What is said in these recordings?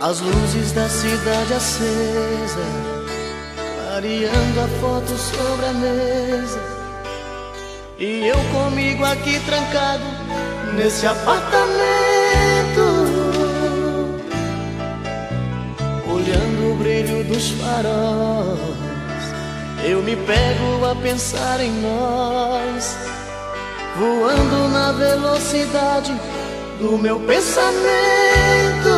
As luzes da cidade acesa, clareando a foto sobre a mesa. E eu comigo aqui trancado nesse apartamento, olhando o brilho dos faróis. Eu me pego a pensar em nós, voando na velocidade do meu pensamento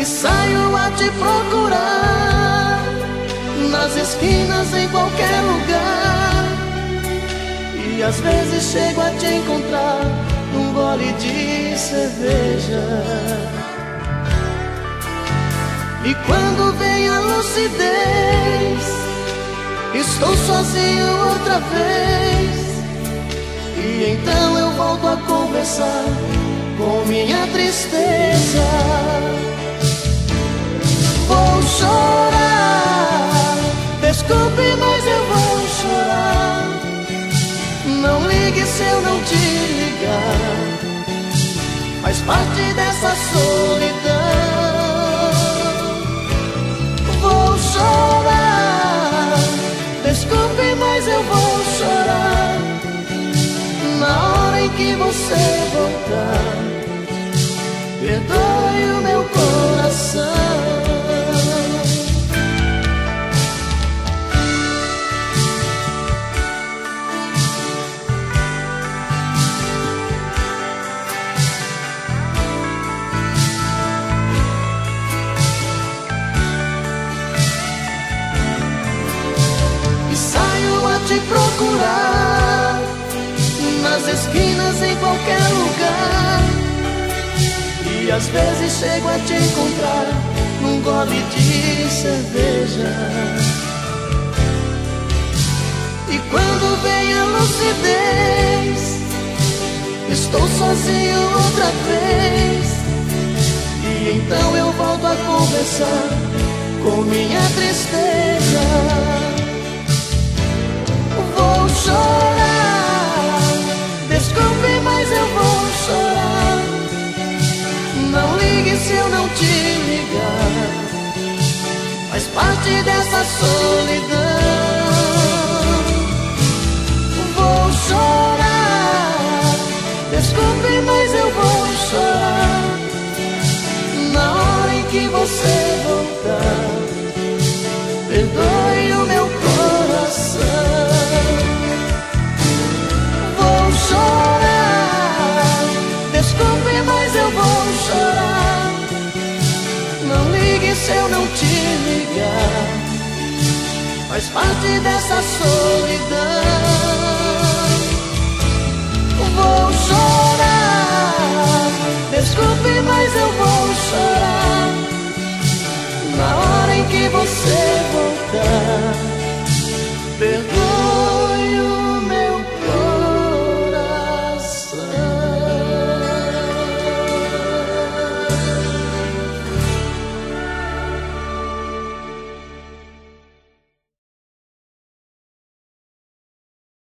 e saio a te procurar nas esquinas em qualquer lugar. E às vezes chego a te encontrar num gole de cerveja. E quando vem a lucidez, estou sozinho outra vez. E então eu volto a conversar com minha tristeza se eu não te ligar. Faz parte dessa solidão. Vou chorar. Desculpe, mas eu vou chorar. Na hora em que você voltar, perdoe o meu coração. Nas esquinas em qualquer lugar. E às vezes chego a te encontrar num gole de cerveja. E quando vem a lucidez, estou sozinho outra vez. E então eu volto a conversar com minha tristeza parte dessa solidão. Faz parte dessa solidão.